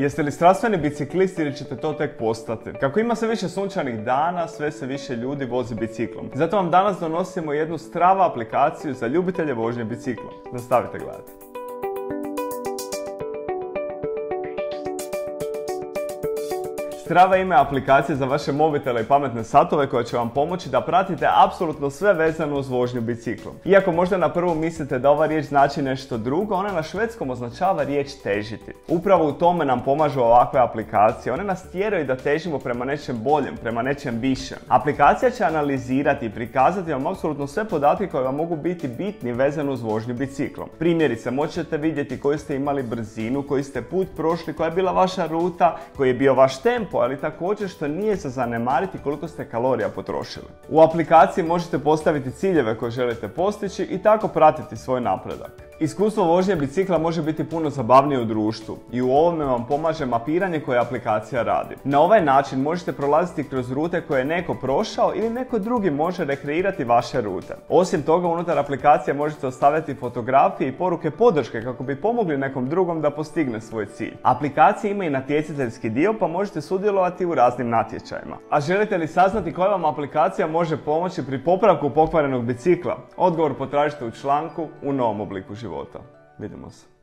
Jeste li strastveni biciklist ili ćete to tek postati? Kako ima sve više sunčanih dana, sve se više ljudi vozi biciklom. Zato vam danas donosimo jednu strava aplikaciju za ljubitelje vožnje biciklom. Nastavite gledati. Strava ima aplikacije za vaše mobitele i pametne satove koje će vam pomoći da pratite apsolutno sve vezano uz vožnju biciklom. Iako možda na prvu mislite da ova riječ znači nešto drugo, ona na švedskom označava riječ težiti. Upravo u tome nam pomažu ovakve aplikacije. One nas tjeraju da težimo prema nečem boljem, prema nečem višem. Aplikacija će analizirati i prikazati vam apsolutno sve podatke koje vam mogu biti bitni vezano uz vožnju biciklom. Primjerice, možete vidjeti koju ste imali brzinu, koji ste put prošli, koja je bila vaša ruta, koji je bio vaš tempo, ali također što nije za zanemariti koliko ste kalorija potrošili. U aplikaciji možete postaviti ciljeve koje želite postići i tako pratiti svoj napredak. Iskustvo vožnje bicikla može biti puno zabavnije u društvu i u ovome vam pomaže mapiranje koje aplikacija radi. Na ovaj način možete prolaziti kroz rute koje je neko prošao ili neko drugi može rekreirati vaše rute. Osim toga, unutar aplikacije možete ostaviti fotografije i poruke podrške kako bi pomogli nekom drugom da postigne svoj cilj. Aplikacija ima i natjecateljski dio pa možete sudjelovati u raznim natječajima. A želite li saznati koja vam aplikacija može pomoći pri popravku pokvarenog bicikla? Odgovor potražite u članku u novom obliku života života. Vidimo.